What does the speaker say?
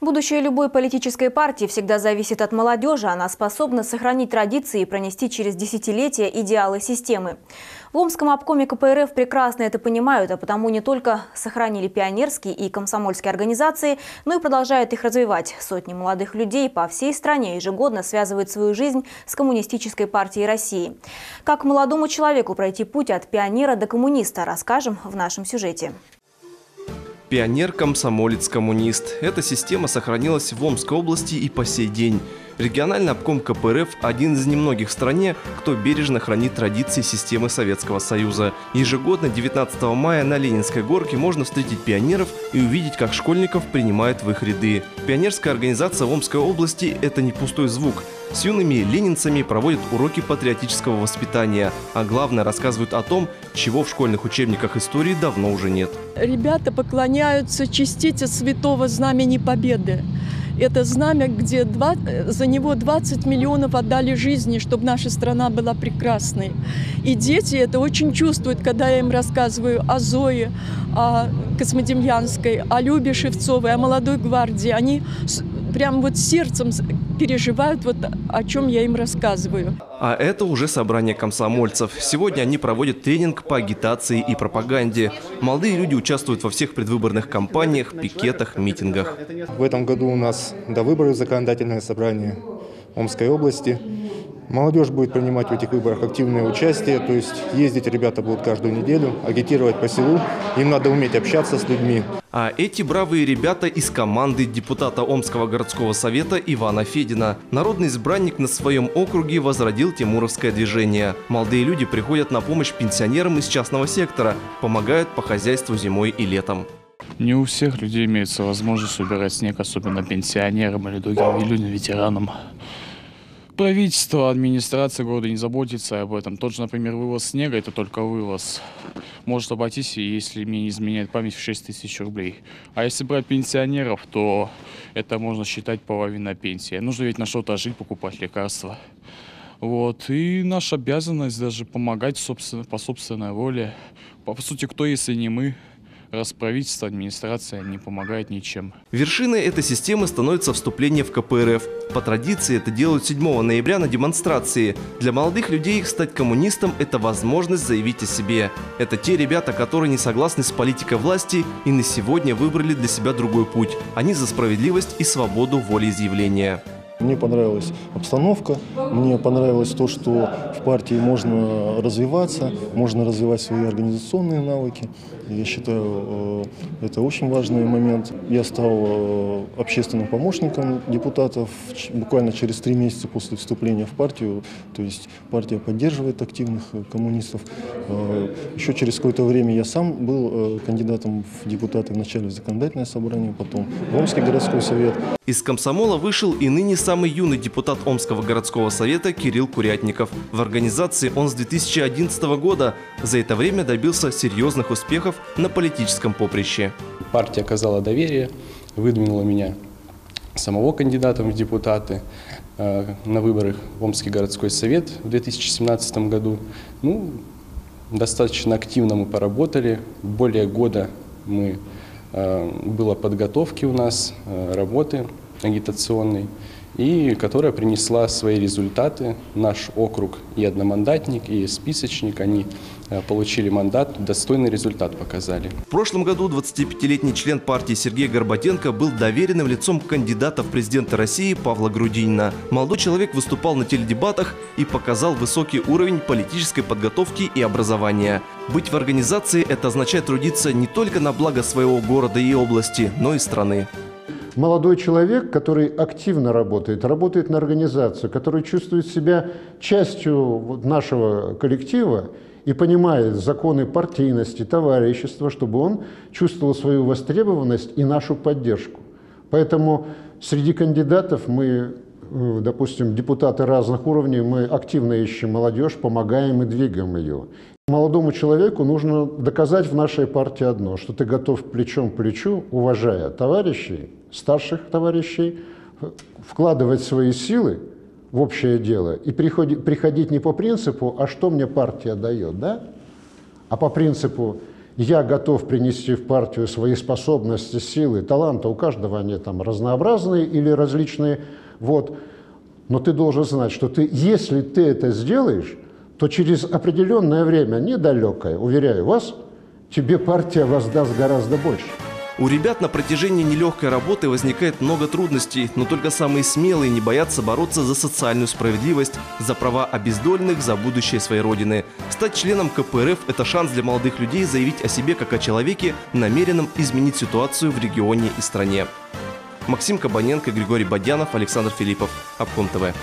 Будущее любой политической партии всегда зависит от молодежи. Она способна сохранить традиции и пронести через десятилетия идеалы системы. В Омском обкоме КПРФ прекрасно это понимают, а потому не только сохранили пионерские и комсомольские организации, но и продолжают их развивать. Сотни молодых людей по всей стране ежегодно связывают свою жизнь с Коммунистической партией России. Как молодому человеку пройти путь от пионера до коммуниста, расскажем в нашем сюжете. Пионер, комсомолец, коммунист. Эта система сохранилась в Омской области и по сей день. Региональный обком КПРФ – один из немногих в стране, кто бережно хранит традиции системы Советского Союза. Ежегодно 19 мая на Ленинской горке можно встретить пионеров и увидеть, как школьников принимают в их ряды. Пионерская организация в Омской области – это не пустой звук – с юными ленинцами проводят уроки патриотического воспитания, а главное рассказывают о том, чего в школьных учебниках истории давно уже нет. Ребята поклоняются частице Святого Знамени Победы. Это знамя, где два, за него 20 миллионов отдали жизни, чтобы наша страна была прекрасной. И дети это очень чувствуют, когда я им рассказываю о Зое, о Космодемьянской, о Любе Шевцовой, о молодой гвардии. Они прям вот сердцем переживают, вот о чем я им рассказываю. А это уже собрание комсомольцев. Сегодня они проводят тренинг по агитации и пропаганде. Молодые люди участвуют во всех предвыборных кампаниях, пикетах, митингах. В этом году у нас до выборов законодательное собрание Омской области. Молодежь будет принимать в этих выборах активное участие, то есть ездить ребята будут каждую неделю, агитировать по селу. Им надо уметь общаться с людьми. А эти бравые ребята из команды депутата Омского городского совета Ивана Федина. Народный избранник на своем округе возродил Тимуровское движение. Молодые люди приходят на помощь пенсионерам из частного сектора, помогают по хозяйству зимой и летом. Не у всех людей имеется возможность убирать снег, особенно пенсионерам или другим людям, ветеранам правительство, администрация города не заботится об этом. Тот же, например, вывоз снега, это только вывоз. Может обойтись, если мне не изменяет память, в 6 тысяч рублей. А если брать пенсионеров, то это можно считать половина пенсии. Нужно ведь на что-то жить, покупать лекарства. Вот. И наша обязанность даже помогать собственно, по собственной воле. По, по сути, кто, если не мы, раз правительство, администрация не помогает ничем. Вершиной этой системы становится вступление в КПРФ. По традиции это делают 7 ноября на демонстрации. Для молодых людей стать коммунистом – это возможность заявить о себе. Это те ребята, которые не согласны с политикой власти и на сегодня выбрали для себя другой путь. Они за справедливость и свободу волеизъявления. Мне понравилась обстановка, мне понравилось то, что в партии можно развиваться, можно развивать свои организационные навыки. Я считаю, э, это очень важный момент. Я стал э, общественным помощником депутатов буквально через три месяца после вступления в партию. То есть партия поддерживает активных э, коммунистов. Еще через какое-то время я сам был кандидатом в депутаты вначале в законодательное собрание, потом в Омский городской совет. Из комсомола вышел и ныне самый юный депутат Омского городского совета Кирилл Курятников. В организации он с 2011 года. За это время добился серьезных успехов на политическом поприще. Партия оказала доверие, выдвинула меня самого кандидатом в депутаты э, на выборах в Омский городской совет в 2017 году. Ну, достаточно активно мы поработали. Более года мы Э, было подготовки у нас, э, работы агитационной, и которая принесла свои результаты. Наш округ и одномандатник, и списочник, они э, получили мандат, достойный результат показали. В прошлом году 25-летний член партии Сергей Горбатенко был доверенным лицом кандидата в президенты России Павла Грудинина. Молодой человек выступал на теледебатах и показал высокий уровень политической подготовки и образования. Быть в организации – это означает трудиться не только на благо своего города и области, но и страны. Молодой человек, который активно работает, работает на организацию, который чувствует себя частью нашего коллектива и понимает законы партийности, товарищества, чтобы он чувствовал свою востребованность и нашу поддержку. Поэтому среди кандидатов мы, э, допустим, депутаты разных уровней, мы активно ищем молодежь, помогаем и двигаем ее. Молодому человеку нужно доказать в нашей партии одно, что ты готов плечом к плечу, уважая товарищей, старших товарищей, вкладывать свои силы в общее дело и приходить, приходить не по принципу, а что мне партия дает, да? а по принципу, я готов принести в партию свои способности, силы, таланты. У каждого они там разнообразные или различные. Вот. Но ты должен знать, что ты, если ты это сделаешь, то через определенное время, недалекое, уверяю вас, тебе партия воздаст гораздо больше. У ребят на протяжении нелегкой работы возникает много трудностей, но только самые смелые не боятся бороться за социальную справедливость, за права обездоленных, за будущее своей родины. Стать членом КПРФ – это шанс для молодых людей заявить о себе как о человеке, намеренном изменить ситуацию в регионе и стране. Максим Кабаненко, Григорий Бадьянов, Александр Филиппов. Обком ТВ.